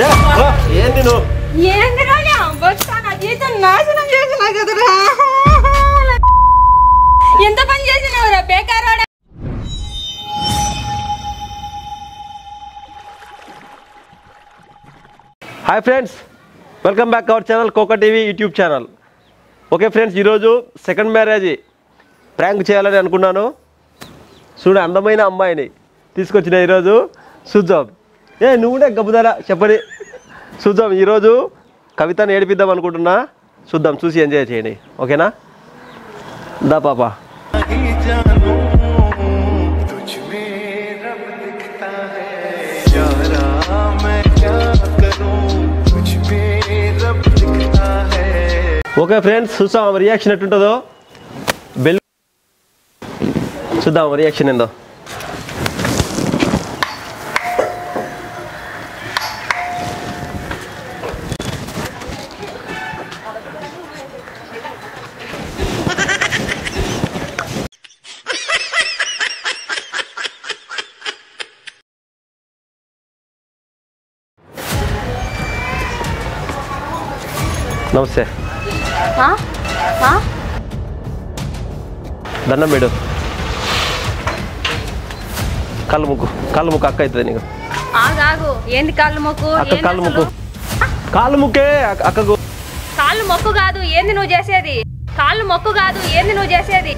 నువ్వు? నా జీవితం నాశనం చేసిన కదరా? ఎంత పని చేసినవరా? బేకారాడా? Hi friends welcome back our channel Koka TV YouTube channel. Okay friends ఈరోజు సెకండ్ మ్యారేజ్. ప్రాంక్ చేయాలని అనుకున్నాను. చూడు అందమైన అమ్మాయిని తీసుకొచ్చిన ఈరోజు. చూద్దాం ఏ నువ్వు కూడా గబ్బుదారా చెప్పని చూద్దాం ఈరోజు కవితను ఏడిపిద్దాం అనుకుంటున్నా. చూద్దాం చూసి ఎంజాయ్ చేయండి. ఓకేనా? దా పాపా. ఓకే ఫ్రెండ్స్ చూసాం రియాక్షన్ ఎట్టుంటుందో? బెల్ చూద్దాం రియాక్షన్ ఏందో. నమస్తే. దండం పెడు కళ్ళు ముక్కు కళ్ళు ముక్కు అక్క అవుతుంది నీకు. ఆగాగు ఏంది కాళ్ళు మొక్కు? అక్క ఏంది కాళ్ళు? ముక్కు. కాళ్ళు ముక్కే అక్క- అక్కకు. కాళ్ళు మొక్కు కాదు ఏంది నువ్వు చేసేది? కాళ్ళు మొక్కు కాదు ఏంది నువ్వు చేసేది?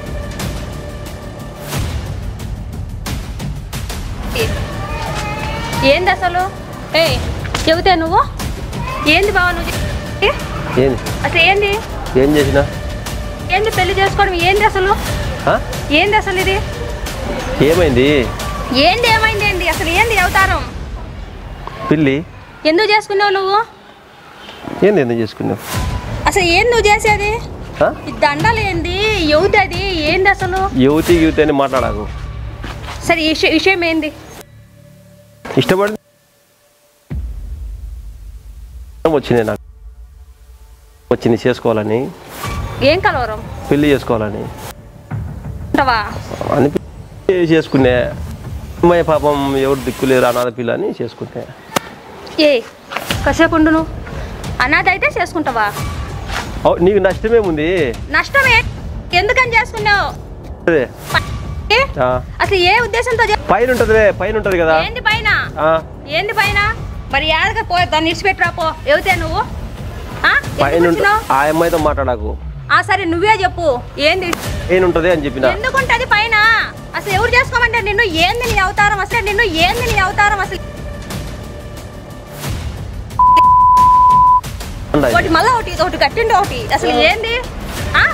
ఏంది అసలు? ఏ చెబితే నువ్వు? ఏంది బావ నువ్వు ఏంది? అసలు ఏంది? ఏం చేసినా? ఏంది పెళ్ళి చేసుకోవడం? ఏంది అసలు? ఏంది అసలు ఇది? ఏమైంది? ఏంది ఏమైంది ఏంది? అసలు ఏంది అవతారం? పిల్లి. ఎందుకు చేసుకున్నావు నువ్వు? ఏంది ఎందుకు చేసుకున్నావు? అసలు ఏంది నువ్వు చేసేది? దండలు ఏంది? ఎవతది ఏంది అసలు? యువతి యువతి అని మాట్లాడాకు. సరే విషయం ఏంది? ఇష్టపడి వచ్చినాయి నాకు. వచ్చింది చేసుకోవాలని. ఏం కలవరం? పెళ్ళి చేసుకోవాలని. ఉంటావా అనిపి చేసుకునే? అమ్మాయి పాపం ఎవరు దిక్కులేరు అనాథ పిల్ల అని చేసుకునే ఏ కాసేపు ఉండు నువ్వు. అనాథ అయితే చేసుకుంటావా? నీకు నష్టమేముంది నష్టమే ఎందుకని చేసుకున్నావు? అసలు ఏ ఉద్దేశంతో పైన ఉంటుందిలే పైన ఉంటుంది కదా. ఏంది పైన? ఏంది పైన? మరి యాదగా పో దాన్ని ఇడిచిపెట్టురా పో. ఎవతే నువ్వు? పైన? ఆ అమ్మాయితో మాట్లాడాకు. ఆ సరే నువ్వే చెప్పు. ఏంది? పైన ఉంటుంది అని చెప్పిన. ఎందుకుంటది పైన? అసలు ఎవరు చేసుకోమంటే నిన్ను ఏంది నీ అవతారం? అసలు నిన్ను ఏంది నీ అవతారం? అసలు. ఒకటి మళ్ళీ ఒకటి ఒకటి కట్టిండు ఒకటి. అసలు ఏంది? ఆ?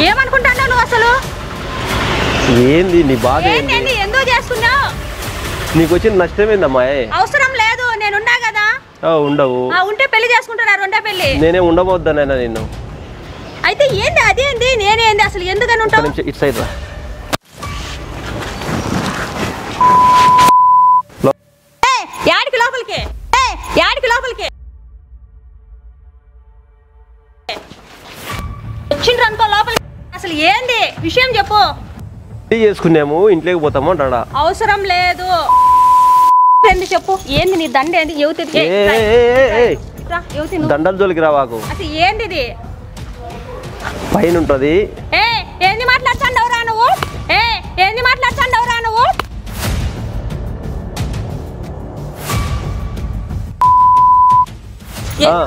ఏమనుకుంటున్నావు నువ్వు అసలు? ఏంది నీ బాధ ఎందుకు చేసుకున్నావు? నీకు వచ్చిన నష్టమేంది అమ్మాయి అవసరం లేదు. ఉండవు. ఆ ఉంటే పెళ్ళి చేసుకుంటున్నారు రెండో పెళ్ళి? నేనే ఉండబోద్దనైనా నిన్ను? అయితే ఏంది? అదేంది నేనేంది అసలు ఎందుకని ఉంటావు? ఇటు సైడ్ రా. యాడికి లోపలికి? యాడికి లోపలికి? వచ్చిండ్రు అనుకో లోపలికి. అసలు ఏంది? విషయం చెప్పు. చేసుకున్నాము ఇంట్లోకి పోతాము అంటాడా? అవసరం లేదు. ఏంది చెప్పు? ఏంది నీ దండ ఏంది? యువతి. యువతి నువ్వు? దండల జోలికి రావాకు అసలు ఏంది ఇది? పైన ఉంటుంది ఏ ఏంది మాట్లాడుతాండవురా నువ్వు? ఏ ఏంది నువ్వు.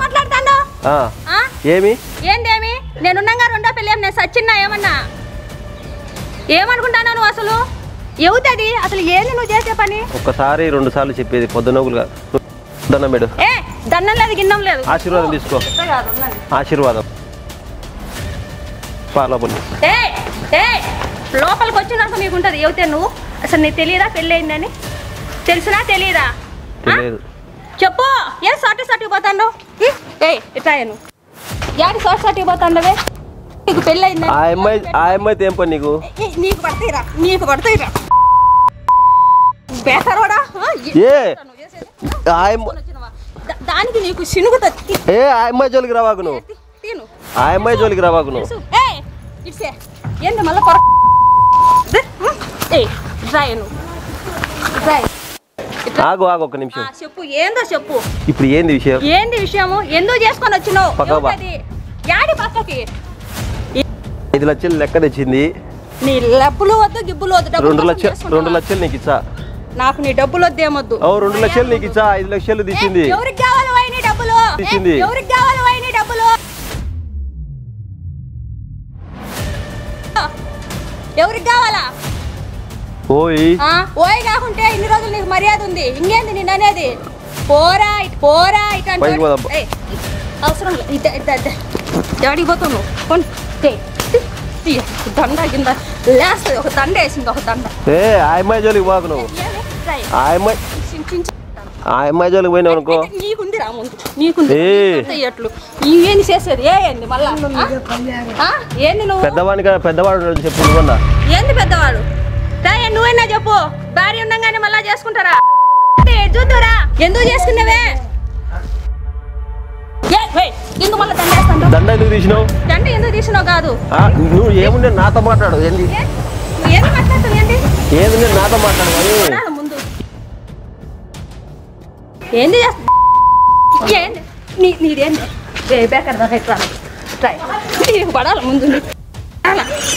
మాట్లాడుతాండవు? ఆ, ఆ? ఏమి? ఏందేమి నేనున్నాగా రెండో పెళ్ళి నేను సచ్చిన్నా ఏమన్నా? ఏమనుకుంటానా నువ్వు అసలు? ఎవతది అసలు ఏంది నువ్వు చేసే పని? ఒక్కసారి రెండు సార్లు చెప్పేది పొద్దునోగులుగా. పెడు ఏ దండం లేదు గిన్నం లేదు. ఆశీర్వాదం తీసుకో. ఆశీర్వాదం. పాలోపల్లి ఏ ఏ లోపలికి వచ్చినాక నీకు ఉంటుంది ఎవతే నువ్వు అసలు నీకు తెలియదా పెళ్ళి అయిందని తెలిసినా తెలియదా? తెలియదు. చెప్పు. ఏ సాటి సాటి పోతాండవు ఏ ఇట్లా నువ్వు. యాడి సాటి సాటి పోతాండవే నీకు పెళ్ళి అయిందని ఆ అమ్మాయి ఆ అమ్మాయితో ఏం పని నీకు? నీకు పడతాయిరా నీకు పడతాయిరా. బేసరోడా ఆ? ఏ దానికి నీకు సినుగుతుంది ఏ ఆ అమ్మాయి జోలికి రావాకు నువ్వు ఆ అమ్మాయి జోలికి రావాకు నువ్వు ఏంది మళ్ళీ కొర ఆగు ఆగు ఒక నిమిషం. చెప్పు. ఏందో చెప్పు. ఇప్పుడు ఏంది విషయం? ఏంది విషయము? ఎందుకు చేసుకొని వచ్చినావు? యాడి పక్కకి? ఐదు లక్షలు లెక్క తెచ్చింది. నీ లబ్బులు వద్దు గిబ్బులు వద్దు రెండు లక్షలు? రెండు లక్షలు నీకు ఇచ్చా. నాకు నీ డబ్బులు వద్దేమొద్దు ఓ రెండు లక్షలు నీకు ఇచ్చా ఐదు లక్షలు తీసింది. ఎవరికి కావాలి వైని డబ్బులు? ఏ, తీసింది. ఎవరికి కావాలి వైని డబ్బులు? ఎవరికి కావాలా? ఓయ్. ఓయ్ కాకుంటే ఇన్ని రోజులు నీకు మర్యాద ఉంది. ఇంకేంది నిన్న అనేది? పోరా పోరా ఇటు అంటే అవసరం ఏయ్, తీ, దండ కింద. లేస్తుంది ఒక దండ వేసింది ఒక దండ. ఏ అమ్మాయి జోలికి నువ్వు? రాయ్. ఆ అమ్మాయి. ఆ జోలికి పోయినావు అనుకో. నీకుంది రా ముందు నీకుంది ఏయ్. ఎట్లు ఏంది చేసేది? ఏ ఏంది మళ్ళా? ఏంది నువ్వు? పెద్దవాడిని కదా పెద్దవాడు చెప్పు నువ్వన్నా ఏంది పెద్దవాడు? రాయ నువ్వైనా చెప్పు. భార్య ఉండగానే మళ్ళా చేసుకుంటారా? చూద్దురా. ఎందుకు చేసుకున్నావే ఏ, ఏయ్, ఎందుకు మళ్ళీ దండ ఎందుకు తీసినావు? దండ ఎందుకు తీసినావు కాదు? ఆ, నువ్వు ఏముండే నాతో మాట్లాడు ఏంది? నాతో మాట్లాడు ఏంది? ఏంది? నీ నీదేంది? ట్రై. నీకు పడాలి ముందు?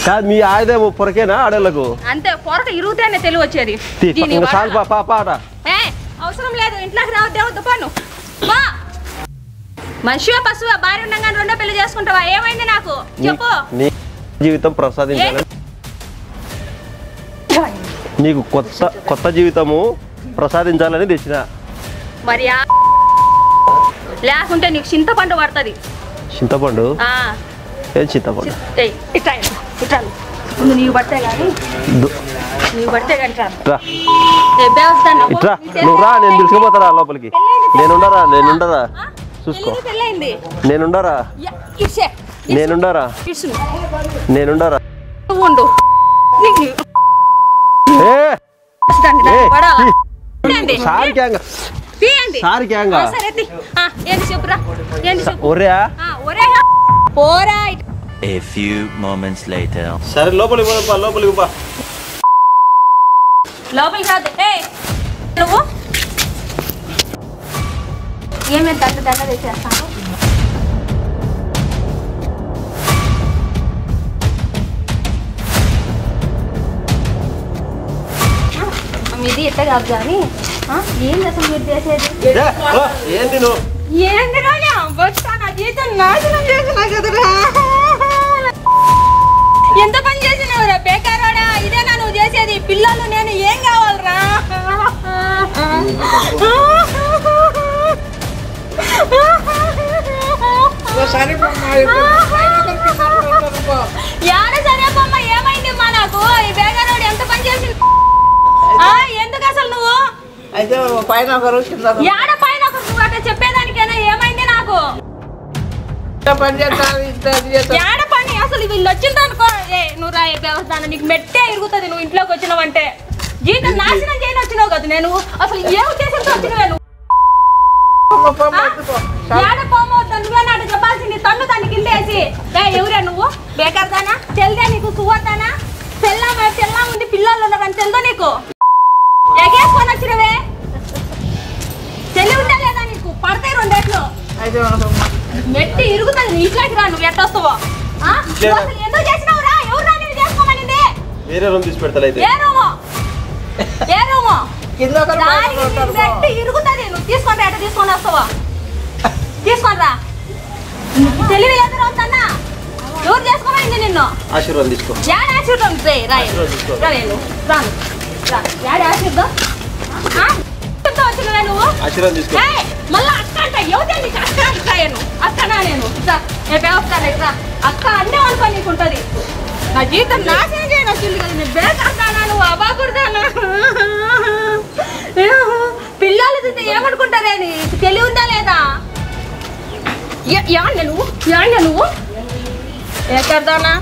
కాదు మీ ఆయుధం పొరకేనా ఆడోళ్ళకు? అంతే పొరక ఇరుగుతేనే తెలివి వచ్చేది. పాట అవసరం లేదు ఇంట్లోకి రావద్దే వద్దు పను మనిషివా పశువా భార్య ఉండగానే రెండో పెళ్ళి చేసుకుంటావా? ఏమైంది నాకు? చెప్పు. జీవితం ప్రసాదించాలని నీకు కొత్త కొత్త జీవితము ప్రసాదించాలని తెచ్చిన. మరి లేకుంటే నీకు చింతపండు పడుతుంది. చింతపండు? ఏం చింతపండు? ఇట్రా, ఇట్రా ముందు నీవు పడితే కానీ. దు- నీవు పడితే కానీ రా. నువ్వు నేను లోపలికి. నేనుండరా నేనుండరా చూసుకో. నేనుండరా నేనుండరా నేనుండరా ఉండు. సారి తీయండి. సారి క్యాంగా ఆ, సరే తీ. ఆ, ఏంది చెప్పురా? ఏంది చెప్పు? ఒరే ఆ, ఒరే పోరా ఇటు. A few moments later. సరే లోపలికి పోదాం పా లోపలికి పా. లోపలికి రాదు. ఏ నువ్వు? ఏమేమి దండ దండ తెచ్చేస్తాను మీది ఎట్ట కాదు కానీ ఆ, ఏంది అసలు మీరు చేసేది? ఏ, ఏంది నువ్వు నా జీతం నాశనం చేసినా కదరా. ఎంత పని చేసినావురా? బేకారోడా? ఇదేనా నువ్వు చేసేది? పిల్లలు నేను ఏం కావాలరా? యాడ సరేపమ్మ ఏమైంది మా నాకు? ఈ బేకారోడు ఎంత పని చేసింది ఎందుకు అసలు నువ్వు? అయితే పైన ఒకరు కింద ఒకరు. యాడ పైన ఒక నువ్వు అట్లా చెప్పేదానికైనా? ఏమైంది నాకు? పని చేస్తారు యాడ పని? అసలు వీళ్ళు వచ్చింది అనుకో ఏ నువ్వు రా వ్యవస్థానం నీకు మెట్టే ఇరుగుతుంది నువ్వు ఇంట్లోకి వచ్చినావంటే. జీవితం నాశనం చేయని వచ్చినావు కదా నేను. అసలు ఏ ఉద్దేశంతో వచ్చినవే నువ్వు. యాడ పోమవుతా నువ్వే నాటి చెప్పాల్సింది తన్ను దాన్ని కిందేసి. ఎవరే నువ్వు? బేకార్దానా? తెల్దే నీకు సువ్వతానా తెల్లా తెల్లా ఉంది పిల్లలు ఉన్నారని తెల్దో నీకు? వచ్చినవే తెలి ఉందా లేదా నీకు? పడతాయి రెండేట్లు మెట్టి ఇరుగుతుంది. నీ ఇంట్లోకి రా నువ్వు? నువ్వు అసలు ఎందుకు చేసినావురా ఎవరు రా నేను చేసుకోమనింది? వేరే రూమ్ తీసి పెడతాలైతే ఏ రూము? ఏ రూము? కింద. మెట్టి ఇరుగుతుంది. నువ్వు తీసుకొని రా ఎట్ట తీసుకొని వస్తావా? తీసుకొని రా. తెలివి లేదు రోజన్నా ఎవరు చేసుకోమనింది నిన్ను? ఆశీర్వాదం తీసుకో. యాడ ఆశీర్వాదం? రే రా రాను రా. యాడ ఆశీర్వాదం? ఆశీర్వాదం తీసుకో. మళ్ళా అక్క అంట ఎవరు నీకు అక్క అంటాను అక్కనా నేను? నేను వ్యవస్థను ఇట్లా? అక్క అన్నీ అనుకో నీకు ఉంటది. నా జీవితం నాశనం చేయను వచ్చింది కదా. నేను బేకాస్తానా నువ్వు? అబాకుడతానా పిల్లలు చూస్తే ఏమనుకుంటారే నీకు తెలివి ఉందా లేదా యాన్నే నువ్వు? యాన్నే నువ్వు? ఎక్కడదానా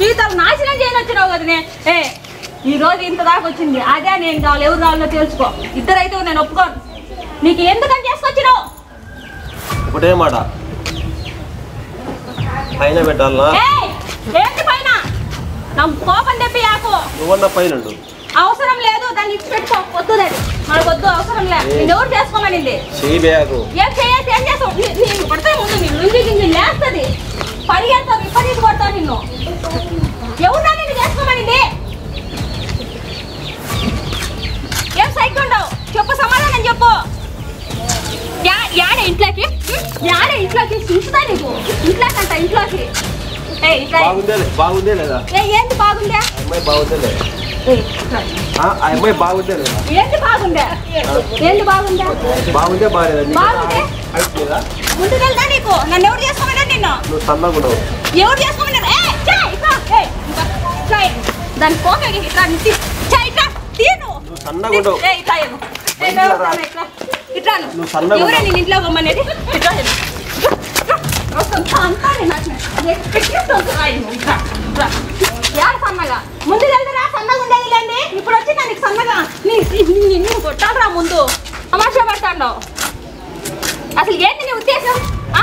జీవితాలు నాశనం చేయని వచ్చినావు కదా నే. ఏ ఈ రోజు ఇంత దాకా వచ్చింది. అదే నేను కావాలి. ఎవరు కావాలో తెలుసుకో. ఇద్దరైతే నేను ఒప్పుకోను. నీకు ఎందుకని చేసుకొచ్చినావు? ఒకటే మాట. పైన పెట్టాలనా? ఏయ్, ఏంటి పైన? నా కోపం తెప్పి నువ్వన్న పైన. అవసరం లేదు. దాన్ని ఇచ్చి పెట్టుకో వద్దు మనకు వద్దు. అవసరం లే. నేను ఎవరు చేసుకోమనింది? ఏం చేయాలి ఏం చేస్తావు? నేను ముందు. నీ లుంగి గింగి లేస్తుంది. పరిగెడతావు. విపరీత కొడతావు నిన్ను. ఎవరు నిన్ను చేసుకోమనింది చెప్పు సమాధానం చెప్పు. యాడ ఇంట్లోకి? యాడ ఇంట్లోకి? చూసుదా నీకు? ఇంట్లోకి. అంట ఇంట్లోకి బాగుందే లేదా ఏంటి బాగుందా? ఆ అమ్మాయి బాగుందే లేదా ఏ, ఇట్లా. ఆ ఆ అమ్మాయి బాగుందే లేదా ఏంటి బాగుందా? ఏంటి బాగుందా? బాగుందే బాగాలేదా నీకు బాగుందే. హైట్ లేదా ముందు వెళ్దా నీకు? నన్ను ఎవరు చేసుకోమన్నా నిన్ను? నువ్వు సన్నగా ఎవరు చేసుకోమన్నారు. దాని ఇట్లా ఇట్లా. తీను సన్నగా ఉండవు. ఇట్లా. నువ్వు సన్నగా ఎవరే. నేను ఇంట్లో పొమ్మనేది ఇట్లా ముందు వెళ్తారా సన్నగా? ఉండేది లేండి. ఇప్పుడు వచ్చి నీకు సన్నగా. నీ నిన్ను కొట్టాలరా ముందు. తమాషా పడతాండవు. అసలు ఏంటి నీ ఉద్దేశం? ఆ?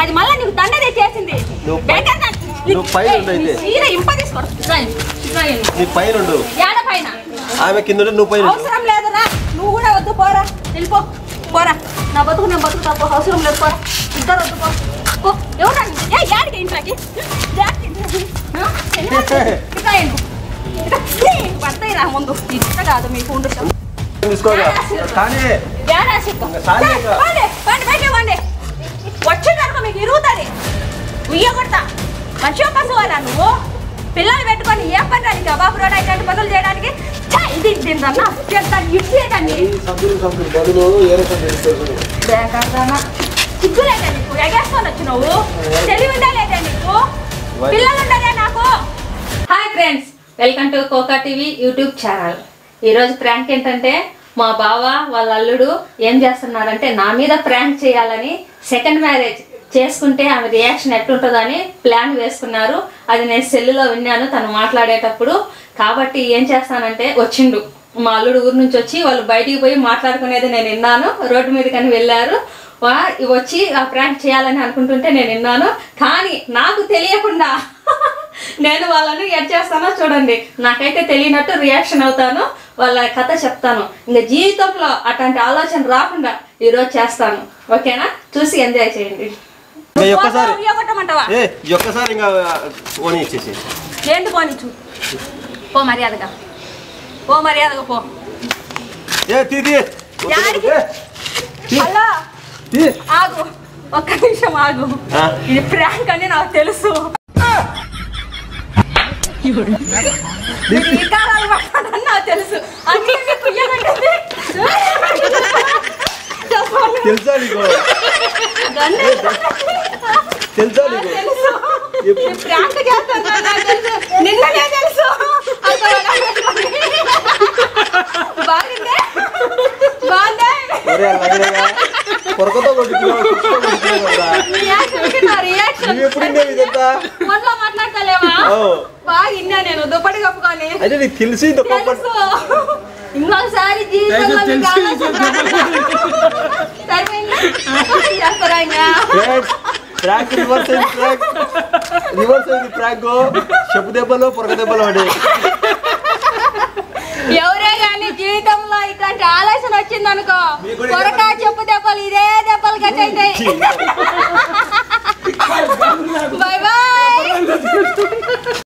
అది మళ్ళీ నీకు దండ తెచ్చేసింది. నువ్వు పై- బేకార్ దా- నువ్వు పైన ఏయ్, ఉండు అయితే. నీ చీర ఇంప తీసుకోడు పైన ఆమె కింద నువ్వు ఉండు. అవసరం లేదురా. నువ్వు కూడా వద్దు పోరా. వెళ్ళిపో పోరా. నా బతుకు నేను బతుకుతా పో అవసరం లేదు పోరా. ఇద్దరు వద్దు పో. ఎవరా యాడికి ఇంట్లోకి యాడికి ఇంట్లోకి? ఇట్లా ముందు? ఇట్ట కాదు మీకు ఉండు తీసుకోగా? కానీ వచ్చేటనుకో మీకు ఇరుగుతుంది. ఉయ్యగొడతా. మంచిగా పసువాలా నువ్వు? పిల్లలు పెట్టుకొని ఏం పని రానికి కబాబు రోడ్ ఇట్లాంటి పనులు చేయడానికి. ఇది దీనిదన్నా దాన్ని ఇప్పేదాన్ని సిగ్గులేదా నీకు? ఎగేసుకొని వచ్చినావు? తెలివి ఉండలేదా నీకు? పిల్లలు ఉండలే నాకు. Hi friends welcome to Koka TV YouTube channel. ఈరోజు ప్రాంక్ ఏంటంటే మా బావ వాళ్ళ అల్లుడు ఏం చేస్తున్నారంటే నా మీద ప్రాంక్ చేయాలని సెకండ్ మ్యారేజ్ చేసుకుంటే ఆమె రియాక్షన్ ఎట్లుంటుందని ప్లాన్ వేసుకున్నారు. అది నేను సెల్లులో విన్నాను తను మాట్లాడేటప్పుడు. కాబట్టి ఏం చేస్తానంటే వచ్చిండు. మా అల్లుడు ఊరు నుంచి వచ్చి వాళ్ళు బయటికి పోయి మాట్లాడుకునేది నేను విన్నాను. రోడ్డు మీద కానీ వెళ్ళారు. వా- వచ్చి ఆ ప్రాంక్ చేయాలని అనుకుంటుంటే నేను విన్నాను. కానీ నాకు తెలియకుండా నేను వాళ్ళని ఎడ్ చేస్తానో చూడండి. నాకైతే తెలియనట్టు రియాక్షన్ అవుతాను. వాళ్ళ కథ చెప్తాను. ఇంకా జీవితంలో అట్లాంటి ఆలోచన రాకుండా ఈరోజు చేస్తాను. ఓకేనా? చూసి ఎంజాయ్ చేయండి. ఒక్కసారి. ఏ ఒక్కసారి ఇంకా ఓని ఇచ్చేసి ఏంటి పోనిచ్చు పో మర్యాదగా. పో మర్యాదగా పో. ఏ తీ తీ. యాడికి? ఏ, తీ, హలో. తీ. ఆగు. ఒక్క నిమిషం ఆగు. ఇది ప్రాంక్ అని నాకు తెలుసు. నాకు తెలుసు. చెప్పండి. తెలుసా. తెలుసా నాకు? ప్రాంక్ తెలుసు. నిన్ననే తెలుసు. బాగుందే బాగుందే. బాగా విన్నా నేను దుప్పటి కప్పుకొని. అయితే నీకు తెలిసి. రివర్స్ అయింది రివర్స్ అయింది ఫ్రాంక్ చెప్పు దెబ్బలు పొరక దెబ్బలు పడి ఎవరే గాని జీవితంలో ఇట్లాంటి ఆలోచన వచ్చింది అనుకో కొరక చెప్పు దెబ్బలు ఇదే దెబ్బలు గట్టయితాయి